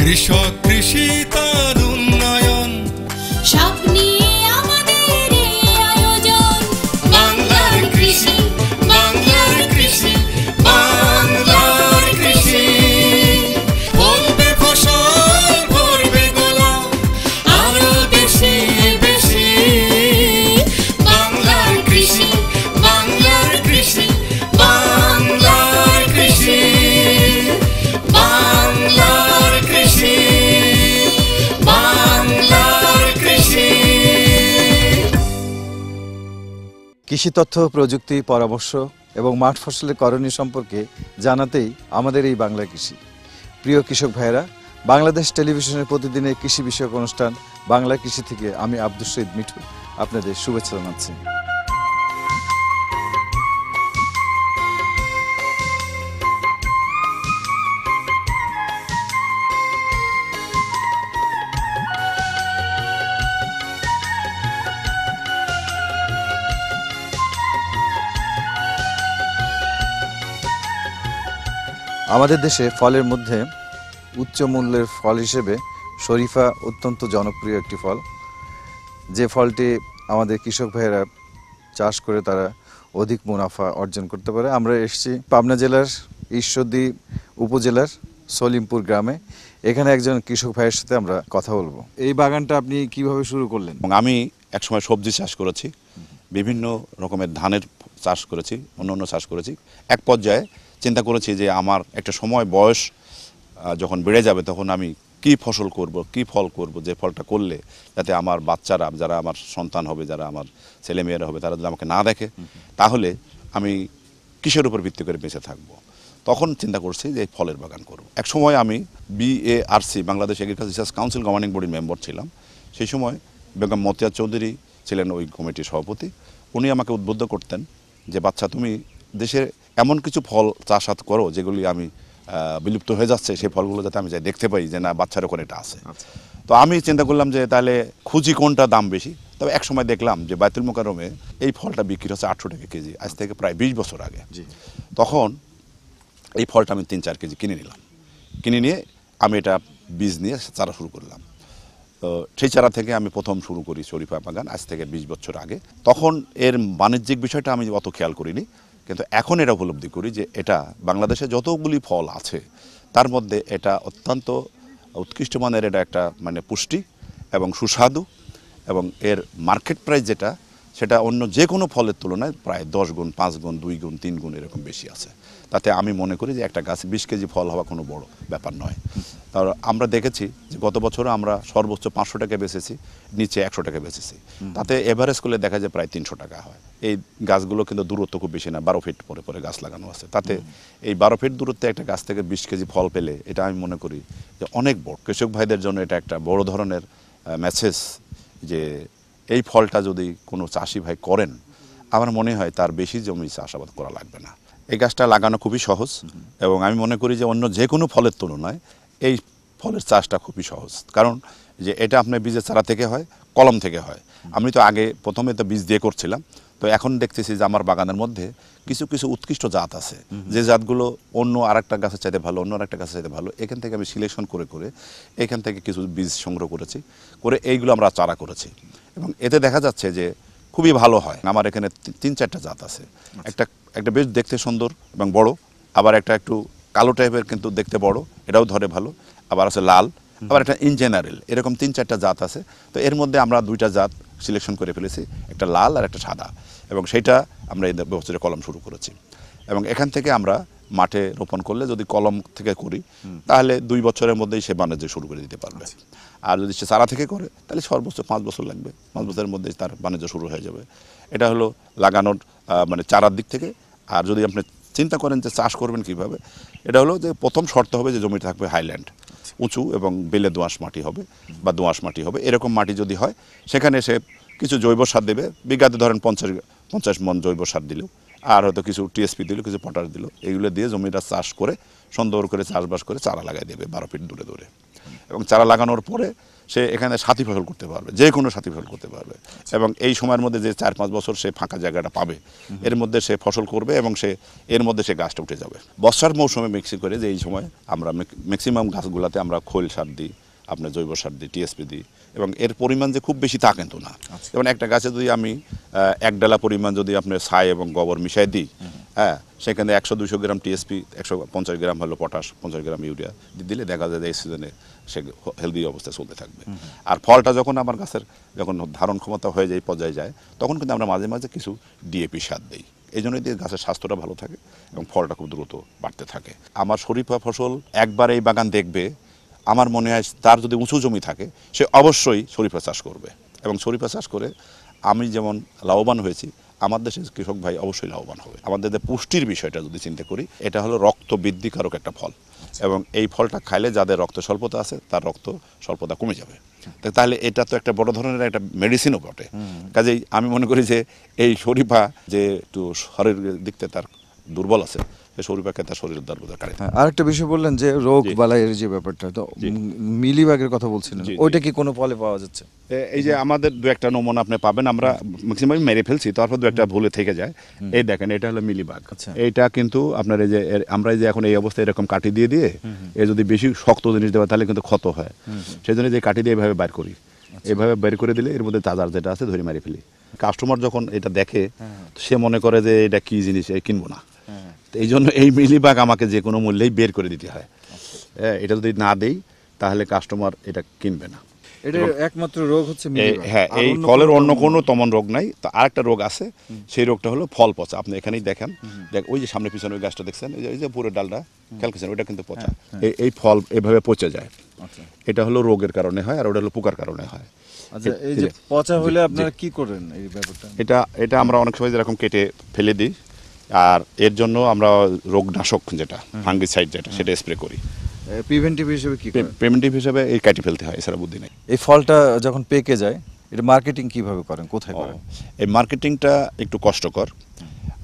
কৃষক কৃষি কৃষি তথ্য, প্রযুক্তি, পরামর্শ এবং মাঠ ফসলের করণীয় সম্পর্কে জানাতেই আমাদের এই বাংলা কৃষি। প্রিয় কৃষক ভাইয়েরা, বাংলাদেশ টেলিভিশনের প্রতিদিনের কৃষি বিষয়ক অনুষ্ঠান বাংলা কৃষি থেকে আমি আব্দুল সৈদ মিঠু। আপনাদের শুভেচ্ছা জানাচ্ছি। আমাদের দেশে ফলের মধ্যে উচ্চ মূল্যের ফল হিসেবে শরীফা অত্যন্ত জনপ্রিয় একটি ফল। যে ফলটি আমাদের কৃষক ভাইয়েরা চাষ করে তারা অধিক মুনাফা অর্জন করতে পারে। আমরা এসেছি পাবনা জেলার ঈশ্বরদী উপজেলার সলিমপুর গ্রামে। এখানে একজন কৃষক ভাইয়ের সাথে আমরা কথা বলব। এই বাগানটা আপনি কীভাবে শুরু করলেন? এবং আমি একসময় সবজি চাষ করেছি। বিভিন্ন রকমের ধানের চাষ করেছি অন্য অন্য চাষ করেছি। এক পর্যায়ে চিন্তা করেছি যে আমার একটা সময় বয়স যখন বেড়ে যাবে তখন আমি কি ফসল করব কি ফল করব যে ফলটা করলে যাতে আমার বাচ্চারা যারা আমার সন্তান হবে যারা আমার ছেলেমেয়েরা হবে তারা যদি আমাকে না দেখে তাহলে আমি কিসের উপর ভিত্তি করে বেঁচে থাকব? তখন চিন্তা করছি যে ফলের বাগান করব। এক সময় আমি BARC Bangladesh agriculture research council governing বডির মেম্বার ছিলাম। সেই সময় বেগম মতিয়া চৌধুরী ছিলেন ওই কমিটির সভাপতি। উনি আমাকে উদ্বুদ্ধ করতেন যে বাচ্চা তুমি দেশের এমন কিছু ফল চাষাত করো যেগুলি আমি বিলুপ্ত হয়ে যাচ্ছে সেই ফলগুলো যাতে আমি যাই দেখতে পাই যে না বাচ্চার ওখানে এটা আছে। তো আমি চিন্তা করলাম যে তাহলে খুঁজি কোনটা দাম বেশি? তবে এক সময় দেখলাম যে বাইতুল মোকারমে এই ফলটা বিক্রি হচ্ছে আটশো টাকা কেজি আজ থেকে প্রায় বিশ বছর আগে। তখন এই ফলটা আমি তিন চার কেজি কিনে নিলাম। কিনে নিয়ে আমি এটা বীজ নিয়ে চারা শুরু করলাম। তো সেই চারা থেকে আমি প্রথম শুরু করি শরীফা বাগান আজ থেকে বিশ বছর আগে। তখন এর বাণিজ্যিক বিষয়টা আমি অত খেয়াল করিনি। কিন্তু এখন এটা উপলব্ধি করি যে এটা বাংলাদেশে যতগুলি ফল আছে, তার মধ্যে এটা অত্যন্ত উৎকৃষ্ট মানের এটা একটা মানে পুষ্টি এবং সুস্বাদু এবং এর মার্কেট প্রাইস যেটা সেটা অন্য যে কোনো ফলের তুলনায় প্রায় দশ গুণ পাঁচ গুণ দুই গুণ তিন গুণ এরকম বেশি আছে। তাতে আমি মনে করি যে একটা গাছে বিশ কেজি ফল হওয়া কোনো বড় ব্যাপার নয়। তার আমরা দেখেছি যে গত বছর আমরা সর্বোচ্চ পাঁচশো টাকা বেচেছি নিচে একশো টাকা বেচেছি। তাতে এভারেজ করলে দেখা যায় প্রায় তিনশো টাকা হয়। এই গাছগুলো কিন্তু দূরত্ব খুব বেশি না বারো ফিট পরে পরে গাছ লাগানো আছে। তাতে এই বারো ফিট দূরত্বে একটা গাছ থেকে বিশ কেজি ফল পেলে এটা আমি মনে করি যে অনেক বড়। কৃষক ভাইদের জন্য এটা একটা বড় ধরনের মেসেজ যে এই ফলটা যদি কোনো চাষি ভাই করেন, আমার মনে হয় তার বেশি জমি চাষাবাদ করা লাগবে না। এই গাছটা লাগানো খুবই সহজ এবং আমি মনে করি যে অন্য যে কোনো ফলের তুলনায় এই ফলের চাষটা খুবই সহজ। কারণ যে এটা আপনার বীজের চারা থেকে হয়, কলম থেকে হয়। আমি তো আগে প্রথমে তো বীজ দিয়ে করছিলাম। তো এখন দেখতেছি যে আমার বাগানের মধ্যে কিছু কিছু উৎকৃষ্ট জাত আছে। যে জাতগুলো অন্য আরেকটা গাছের চাইতে ভালো অন্য আরেকটা গাছের চাইতে ভালো এখান থেকে আমি সিলেকশন করে করে এখান থেকে কিছু বীজ সংগ্রহ করেছি করে এইগুলো আমরা চারা করেছি। এবং এতে দেখা যাচ্ছে যে খুবই ভালো হয়। আমার এখানে তিন চারটা জাত আছে। একটা একটা বেশ দেখতে সুন্দর এবং বড় আবার একটা একটু কালো টাইপের কিন্তু দেখতে বড় এটাও ধরে ভালো। আবার আছে লাল আবার একটা ইন জেনারেল এরকম তিন চারটা জাত আছে। তো এর মধ্যে আমরা দুইটা জাত সিলেকশন করে ফেলেছি একটা লাল আর একটা সাদা। এবং সেইটা আমরা এই বছরে কলম শুরু করেছি। এবং এখান থেকে আমরা মাঠে রোপণ করলে যদি কলম থেকে করি তাহলে দুই বছরের মধ্যেই সে বাণিজ্য শুরু করে দিতে পারবে। আর যদি সে চারা থেকে করে তাহলে সর্বোচ্চ পাঁচ বছর লাগবে। পাঁচ বছরের মধ্যে তার বাণিজ্য শুরু হয়ে যাবে। এটা হলো লাগানোর মানে চারার দিক থেকে। আর যদি আপনি চিন্তা করেন যে চাষ করবেন কীভাবে এটা হলো যে প্রথম শর্ত হবে যে জমি থাকবে হাইল্যান্ড উঁচু এবং বেলে দোঁয়াশ মাটি হবে বা দোঁয়াশ মাটি হবে, এরকম মাটি যদি হয়, সেখানে সে কিছু জৈব সার দেবে। বিঘাতে ধরেন পঞ্চাশ পঞ্চাশ মন জৈব সার দিল, আর হয়তো কিছু টিএসপি দিল, কিছু পটাশ দিল, এগুলো দিয়ে জমিটা চাষ করে সুন্দর করে চাষবাস করে চারা লাগাই দেবে বারো ফিট দূরে দূরে। এবং চারা লাগানোর পরে সে এখানে সাথী ফসল করতে পারবে, যে কোনো সাথী ফসল করতে পারবে। এবং এই সময়ের মধ্যে যে চার পাঁচ বছর সে ফাঁকা জায়গাটা পাবে, এর মধ্যে সে ফসল করবে এবং সে, এর মধ্যে সে গাছটা উঠে যাবে। বর্ষার মৌসুমে মিক্সি করে যে এই সময় আমরা ম্যাক্সিমাম গাছগুলাতে আমরা খোল সার দিই আপনার জৈব সার দিই টিএসপি দিই এবং এর পরিমাণ যে খুব বেশি তা কিন্তু না। যেমন একটা গাছে যদি আমি এক ডালা পরিমাণ যদি আপনার ছাই এবং গোবর মিশাই দিই হ্যাঁ সেখানে একশো দুশো গ্রাম টিএসপি একশো পঞ্চাশ গ্রাম হলো পটাশ পঞ্চাশ গ্রাম ইউরিয়া দিলে দেখা যায় যে এই সিজনে সে হেলদি অবস্থায় চলতে থাকবে। আর ফলটা যখন আমার গাছের যখন ধারণ ক্ষমতা হয়ে যায় পর্যায়ে যায় তখন কিন্তু আমরা মাঝে মাঝে কিছু ডিএপি সার দিই। এই জন্যই দিয়ে গাছের স্বাস্থ্যটা ভালো থাকে এবং ফলটা খুব দ্রুত বাড়তে থাকে। আমার শরীফা ফসল একবার এই বাগান দেখবে আমার মনে হয় তার যদি উঁচু জমি থাকে সে অবশ্যই শরীফা চাষ করবে। এবং শরীফা চাষ করে আমি যেমন লাভবান হয়েছি আমার দেশের কৃষক ভাই অবশ্যই লাভবান হবে। আমাদের পুষ্টির বিষয়টা যদি চিন্তা করি এটা হলো রক্ত বৃদ্ধিকারক একটা ফল। এবং এই ফলটা খাইলে যাদের রক্ত স্বল্পতা আছে তার রক্ত স্বল্পতা কমে যাবে। তো তাহলে এটা তো একটা বড় ধরনের একটা মেডিসিনও বটে। কাজেই আমি মনে করি যে এই শরীফা যে একটু শরীরের দিক থেকে তার দুর্বল আছে কাটে। হ্যাঁ, আরেকটা বিষয় বললেন যে রোগ বালাইয়ের যে ব্যাপারটা তো মিলিবাগের কথা বলছিলেন। ওইটা কি কোনো ফলে পাওয়া যাচ্ছে? এই যে আমাদের দু একটা নমুনা আপনি পাবেন আমরা ম্যাক্সিমাম মেরে ফেলছি তারপর দু একটা ভুলে থেকে যায়। এই দেখেন এটা হলো মিলিবাগ আচ্ছা। এইটা কিন্তু আপনার এই যে আমরা যে এখন এই অবস্থায় এরকম কাটি দিয়ে দিয়ে এ যদি বেশি শক্ত জিনিস দেওয়া তাহলে কিন্তু ক্ষত হয়। সেই জন্য যে কাটি দিয়ে এভাবে বের করি। এভাবে বের করে দিলে এর মধ্যে তাজার যেটা আছে ধরে মারি ফেলি। কাস্টমার যখন এটা দেখে সে মনে করে যে এটা কি জিনিস কিনবো না। তো এই জন্য এই মিলিবাগ আমাকে যে কোনো মূল্যেই বের করে দিতে হয়। হ্যাঁ, এটা যদি না দেই তাহলে কাস্টমার এটা কিনবে না। এটা একমাত্র রোগ হচ্ছে হ্যাঁ এই ফলের অন্য কোনো? তেমন রোগ নাই। তো আরেকটা রোগ আছে সেই রোগটা হলো ফল পচা। আপনি এখানেই দেখেন। দেখ ওই যে সামনে পিছনে ওই গাছটা দেখছেন? এই যে- পুরো ডালটা খেয়াল করছেন ওইটা কিন্তু পচা। এই- এই ফল এভাবে পচে যায়। আচ্ছা। এটা হলো রোগের কারণে হয় আর ওটা হলো পোকার কারণে হয়। আচ্ছা এই যে পচা হলে আপনারা কি করেন এই ব্যাপারটা? এটা এটা আমরা অনেক সময় যেরকম কেটে ফেলে দিই আর এর জন্য আমরা রোগনাশক যেটা ফাঙ্গিসাইড যেটা সেটা স্প্রে করি। প্রিভেন্টিভ হিসেবে কি প্রিভেন্টিভ হিসেবে এই কাটি ফেলতে হয় এছাড়া বুদ্ধি নেই। এই ফলটা যখন পেকে যায় এটা মার্কেটিং কীভাবে করেন? কোথায় করেন? এই মার্কেটিংটা একটু কষ্টকর।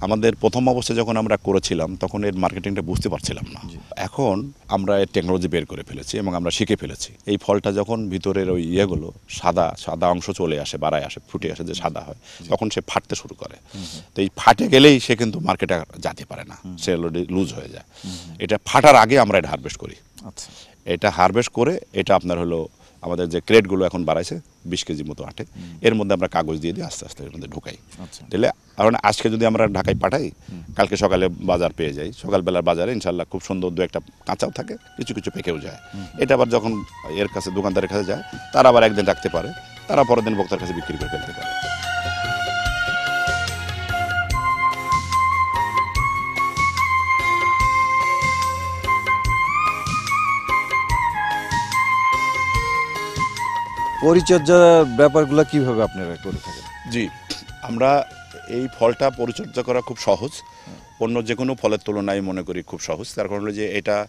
আমাদের প্রথম অবস্থায় যখন আমরা করেছিলাম তখন এর মার্কেটিংটা বুঝতে পারছিলাম না। এখন আমরা এর টেকনোলজি বের করে ফেলেছি এবং আমরা শিখে ফেলেছি। এই ফলটা যখন ভিতরের ওই ইয়েগুলো সাদা সাদা অংশ চলে আসে বাড়ায় আসে ফুটে আসে যে সাদা হয় তখন সে ফাটতে শুরু করে। তো এই ফাটে গেলেই সে কিন্তু মার্কেটে যেতে পারে না। সে অলরেডি লুজ হয়ে যায়। এটা ফাটার আগে আমরা এটা হারভেস্ট করি। আচ্ছা। এটা হারভেস্ট করে এটা আপনার হলো আমাদের যে ক্রেটগুলো এখন বাড়াইছে বিশ কেজি মতো আটে এর মধ্যে আমরা কাগজ দিয়ে দিই আস্তে আস্তে এর মধ্যে ঢুকাই। আচ্ছা। কারণ আজকে যদি আমরা ঢাকায় পাঠাই কালকে সকালে বাজার পেয়ে যাই। সকালবেলার বাজারে ইনশাল্লাহ খুব সুন্দর দু একটা কাঁচাও থাকে কিছু কিছু পেকেও যায়। এটা আবার যখন এর কাছে দোকানদারের কাছে যায় তারা আবার একদিন রাখতে পারে তারা পরের দিন ভোক্তার কাছে বিক্রি করে ফেলতে পারে। পরিচর্যা ব্যাপারগুলো কীভাবে আপনারা করে থাকেন? জি আমরা এই ফলটা পরিচর্যা করা খুব সহজ। অন্য যে কোনো ফলের তুলনায় মনে করি খুব সহজ। তার কারণ হলো যে এটা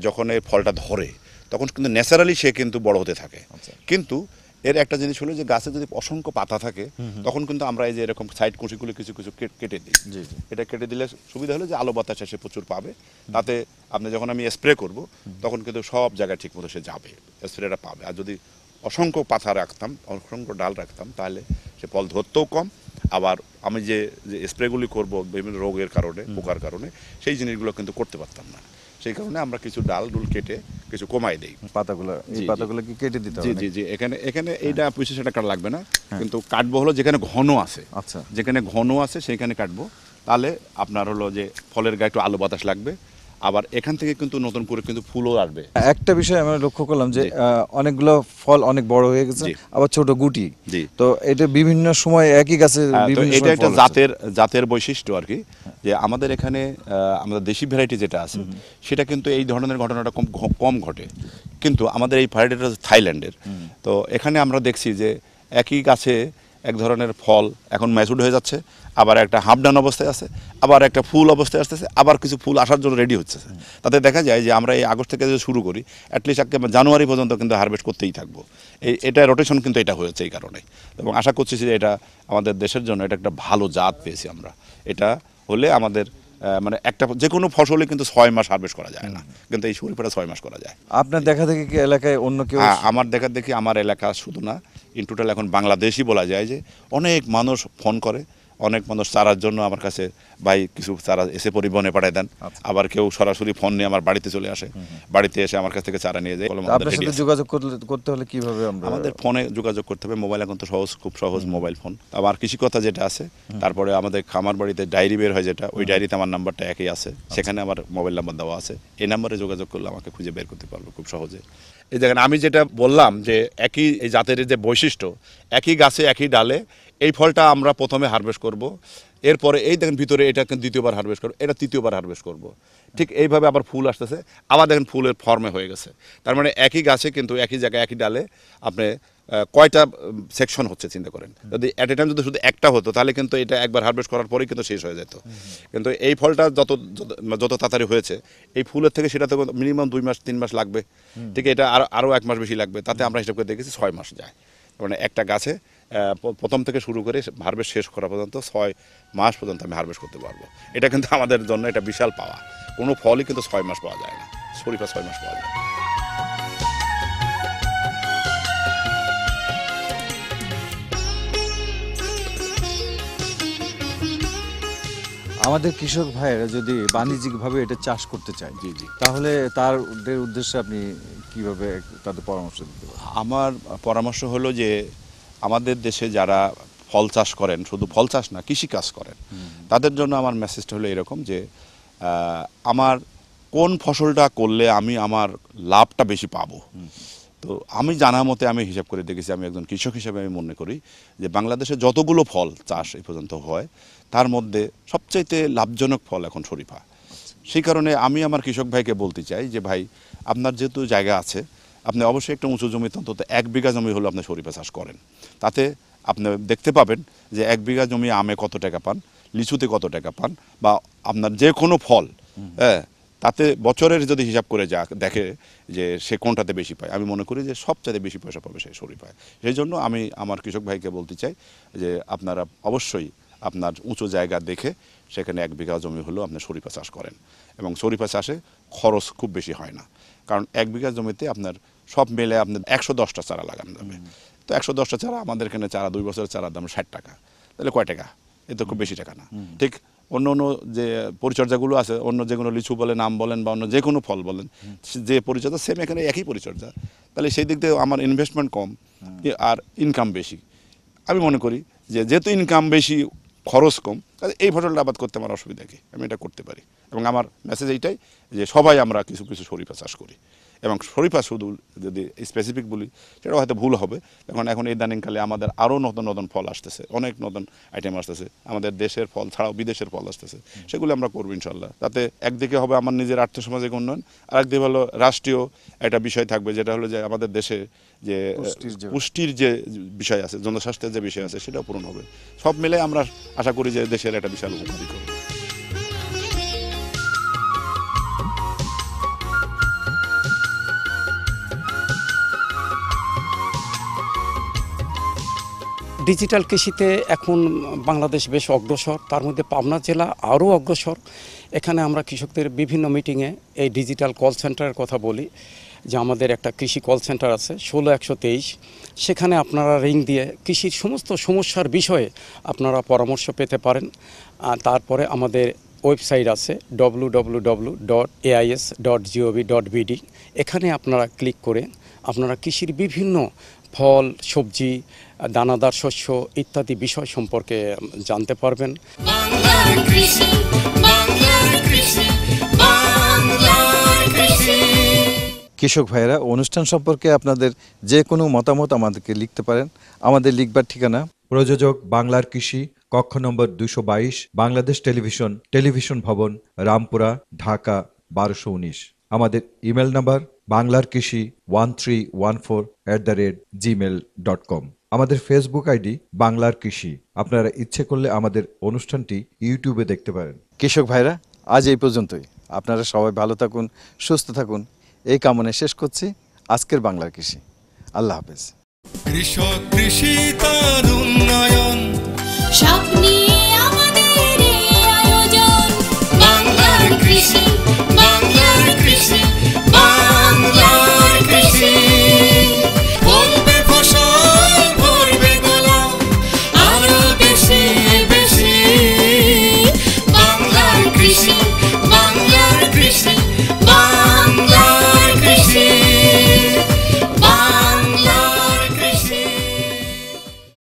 যখন এই ফলটা ধরে তখন কিন্তু ন্যাচারালি সে কিন্তু বড় হতে থাকে। আচ্ছা। কিন্তু এর একটা জিনিস হলো যে গাছে যদি অসংখ্য পাতা থাকে তখন কিন্তু আমরা এই যে এরকম সাইড কুচিগুলো কিছু কিছু কেট- দিই। এটা কেটে দিলে সুবিধা হলো যে আলো বাতাস সে প্রচুর পাবে। তাতে আপনি যখন আমি স্প্রে করব তখন কিন্তু সব জায়গায় ঠিক মতো সে যাবে স্প্রেটা পাবে। আর যদি অসংখ্য পাতা রাখতাম অসংখ্য ডাল রাখতাম তাহলে সে ফল ধরতেও কম আবার আমি যে যে স্প্রেগুলি করব বিভিন্ন রোগের কারণে পোকার কারণে সেই জিনিসগুলো কিন্তু করতে পারতাম না। সেই কারণে আমরা কিছু ডাল ডুল কেটে কিছু কমাই দেই। পাতাগুলো এই। পাতাগুলো কি কেটে দিতে জি জি জি এখানে এখানে এইটা পয়সা সেটা কাটা লাগবে না। কিন্তু কাটবো হলো যেখানে ঘন আছে। আচ্ছা। যেখানে ঘন আছে সেখানে কাটবো। তাহলে আপনার হলো যে ফলের গায়ে একটু আলো বাতাস লাগবে। আবার এখান থেকে কিন্তু নতুন করে কিন্তু ফুলও আসবে। একটা বিষয় আমরা লক্ষ্য করলাম যে অনেকগুলো ফল অনেক বড় হয়ে গেছে আবার ছোট গুটি। তো এটা বিভিন্ন সময় একই গাছে হ্যাঁ, এটা একটা জাতের জাতের বৈশিষ্ট্য আর কি যে আমাদের এখানে আমাদের দেশি ভ্যারাইটি যেটা আছে সেটা কিন্তু এই ধরনের ঘটনাটা কম কম ঘটে। কিন্তু আমাদের এই ভ্যারাইটিটা হচ্ছে থাইল্যান্ডের তো এখানে আমরা দেখছি যে একই গাছে এক ধরনের ফল এখন ম্যাচুড হয়ে যাচ্ছে আবার একটা হাফ ডান অবস্থায় আছে আবার একটা ফুল অবস্থায় আসতেছে আবার কিছু ফুল আসার জন্য রেডি হচ্ছে। তাতে দেখা যায় যে আমরা এই আগস্ট থেকে যদি শুরু করি অ্যাটলিস্ট একেবারে জানুয়ারি পর্যন্ত কিন্তু হারভেস্ট করতেই থাকব। এই এটা রোটেশন কিন্তু এটা হয়েছে এই কারণে। এবং আশা করছি যে এটা আমাদের দেশের জন্য এটা একটা ভালো জাত পেয়েছি আমরা। এটা হলে আমাদের মানে একটা যে কোনো ফসলে কিন্তু ছয় মাস হারভেস্ট করা যায় না। কিন্তু এই শরীফাটা ছয় মাস করা যায়। আপনার দেখা দেখি কি এলাকায় অন্য কেউ হ্যাঁ আমার দেখা দেখি আমার এলাকা শুধু না ইন টোটাল এখন বাংলাদেশই বলা যায় যে অনেক মানুষ ফোন করে। অনেক মানুষ চারার জন্য আমার কাছে ভাই কিছু চারা এসে পরিবহনে পাঠায় দেন। আচ্ছা। আবার কেউ সরাসরি ফোন নিয়ে আমার বাড়িতে চলে আসে। বাড়িতে এসে আমার কাছ থেকে চারা নিয়ে যায়। আপনার সাথে যোগাযোগ করতে হলে কীভাবে আমরা আমাদের ফোনে যোগাযোগ করতে হবে। মোবাইল এখন তো সহজ খুব সহজ মোবাইল ফোন আমার কৃষি কথা যেটা আছে তারপরে আমাদের খামার বাড়িতে ডায়েরি বের হয় যেটা ওই ডায়েরিতে আমার নাম্বারটা একই আছে। সেখানে আমার মোবাইল নাম্বার দেওয়া আছে। এই নাম্বারে যোগাযোগ করলে আমাকে খুঁজে বের করতে পারব খুব সহজে। এই দেখেন আমি যেটা বললাম যে একই এই জাতের যে বৈশিষ্ট্য একই গাছে একই ডালে এই ফলটা আমরা প্রথমে হারভেস্ট করব। এরপরে এই দেখেন ভিতরে এটা কিন্তু দ্বিতীয়বার হারভেস্ট করব এটা তৃতীয়বার হারভেস্ট করব। ঠিক এইভাবে আবার ফুল আসতেছে আবার দেখেন ফুলের ফর্মে হয়ে গেছে। তার মানে একই গাছে কিন্তু একই জায়গায় একই ডালে আপনি কয়টা সেকশন হচ্ছে চিন্তা করেন। যদি অ্যাট এ টাইম যদি শুধু একটা হতো তাহলে কিন্তু এটা একবার হারভেস্ট করার পরেই কিন্তু শেষ হয়ে যেত। কিন্তু এই ফলটা যত যত- তাড়াতাড়ি হয়েছে এই ফুলের থেকে সেটা তো মিনিমাম দুই মাস তিন মাস লাগবে। ঠিক এটা আরও আরও এক মাস বেশি লাগবে তাতে আমরা হিসাব করে দেখেছি ছয় মাস যায়। মানে একটা গাছে প্রথম থেকে শুরু করে হারভেস্ট শেষ করা পর্যন্ত ছয় মাস পর্যন্ত আমি হারভেস্ট করতে পারব। এটা কিন্তু আমাদের জন্য এটা বিশাল পাওয়া। কোনো ফলই কিন্তু ছয় মাস পাওয়া যায় না। শরীফা ছয় মাস পাওয়া যায়। আমাদের কৃষক ভাইয়েরা যদি বাণিজ্যিকভাবে এটা চাষ করতে চায় জি জি। তাহলে তাদের উদ্দেশ্যে আপনি কীভাবে তাদের পরামর্শ দিতে আমার পরামর্শ হলো যে আমাদের দেশে যারা ফল চাষ করেন শুধু ফল চাষ না কৃষি কাজ করেন তাদের জন্য আমার মেসেজটা হলো এরকম যে আমার কোন ফসলটা করলে আমি আমার লাভটা বেশি পাবো? তো আমি জানা মতে আমি হিসাব করে দেখেছি আমি একজন কৃষক হিসেবে আমি মনে করি যে বাংলাদেশে যতগুলো ফল চাষ এই পর্যন্ত হয় তার মধ্যে সবচাইতে লাভজনক ফল এখন শরীফা। সেই কারণে আমি আমার কৃষক ভাইকে বলতে চাই যে ভাই আপনার যেহেতু জায়গা আছে আপনি অবশ্যই একটা উঁচু জমিতে অন্তত এক বিঘা জমি হলো আপনি শরীফা চাষ করেন। তাতে আপনি দেখতে পাবেন যে এক বিঘা জমি আমে কত টাকা পান লিচুতে কত টাকা পান বা আপনার যে কোনো ফল হ্যাঁ তাতে বছরের যদি হিসাব করে যা দেখে যে সে কোনটাতে বেশি পায়। আমি মনে করি যে সবচাইতে বেশি পয়সা পাবে সে শরীফায় সেই জন্য আমি আমার কৃষক ভাইকে বলতে চাই যে আপনারা অবশ্যই আপনার উঁচু জায়গা দেখে সেখানে এক বিঘা জমি হলেও আপনি শরীফা চাষ করেন। এবং শরীফা চাষে খরচ খুব বেশি হয় না। কারণ এক বিঘা জমিতে আপনার সব মিলে আপনার একশো দশটা চারা লাগানো যাবে। তো একশো দশটা চারা আমাদের এখানে চারা দুই বছরের চারার দাম ষাট টাকা। তাহলে কয় টাকা? এ তো খুব বেশি টাকা না। ঠিক অন্য অন্য যে পরিচর্যাগুলো আছে অন্য যেগুলো লিচু বলেন নাম বলেন বা অন্য যে কোনো ফল বলেন যে পরিচর্যা সেম এখানে একই পরিচর্যা। তাহলে সেই দিক থেকে আমার ইনভেস্টমেন্ট কম আর ইনকাম বেশি। আমি মনে করি যে যেহেতু ইনকাম বেশি খরচ কম তাহলে এই ফসলটা আবাদ করতে আমার অসুবিধা কি? আমি এটা করতে পারি। এবং আমার মেসেজ এইটাই যে সবাই আমরা কিছু কিছু শরীফা চাষ করি। এবং শরীফা শুধু যদি স্পেসিফিক বলি সেটা হয়তো ভুল হবে। এখন এখন এই দানিংকালে আমাদের আরও নতুন নতুন ফল আসতেছে। অনেক নতুন আইটেম আসতেছে। আমাদের দেশের ফল ছাড়াও বিদেশের ফল আসতেছে। সেগুলো আমরা করব ইনশাল্লাহ তাতে একদিকে হবে আমার নিজের আর্থসামাজিক উন্নয়ন আর একদিকে হলো রাষ্ট্রীয় একটা বিষয় থাকবে যেটা হলো যে আমাদের দেশে যে পুষ্টির যে- পুষ্টির যে বিষয় আছে জনস্বাস্থ্যের যে বিষয় আছে সেটাও পূরণ হবে। সব মিলে আমরা আশা করি যে দেশের একটা বিশাল উপকারী করবে। ডিজিটাল কৃষিতে এখন বাংলাদেশ বেশ অগ্রসর, তার মধ্যে পাবনা জেলা আরও অগ্রসর। এখানে আমরা কৃষকদের বিভিন্ন মিটিংয়ে এই ডিজিটাল কল সেন্টারের কথা বলি। যে আমাদের একটা কৃষি কল সেন্টার আছে, ষোলো একশো তেইশ। সেখানে আপনারা রিং দিয়ে কৃষির সমস্ত সমস্যার বিষয়ে আপনারা পরামর্শ পেতে পারেন। তারপরে আমাদের ওয়েবসাইট আছে W W W dot AIS dot dot এখানে আপনারা ক্লিক করে আপনারা কৃষির বিভিন্ন ফল, সবজি, দানাদার শস্য ইত্যাদি বিষয় সম্পর্কে জানতে পারবেন। কৃষক ভাইয়েরা অনুষ্ঠান সম্পর্কে আপনাদের যে কোনো মতামত আমাদেরকে লিখতে পারেন। আমাদের লিখবার ঠিকানা প্রযোজক বাংলার কৃষি কক্ষ নম্বর দুশো বাইশ বাংলাদেশ টেলিভিশন টেলিভিশন ভবন রামপুরা ঢাকা বারোশো উনিশ। আমাদের ইমেল নাম্বার বাংলার কৃষি one three one four at the rate Gmail dot com আমাদের ফেসবুক আইডি বাংলার কৃষি। আপনারা ইচ্ছে করলে আমাদের অনুষ্ঠানটি ইউটিউবে দেখতে পারেন। কৃষক ভাইরা আজ এই পর্যন্তই। আপনারা সবাই ভালো থাকুন সুস্থ থাকুন। এই কামনে শেষ করছি। আজকের বাংলার কৃষি। আল্লাহ হাফেজ। কৃষক কৃষি তার উন্নয়ন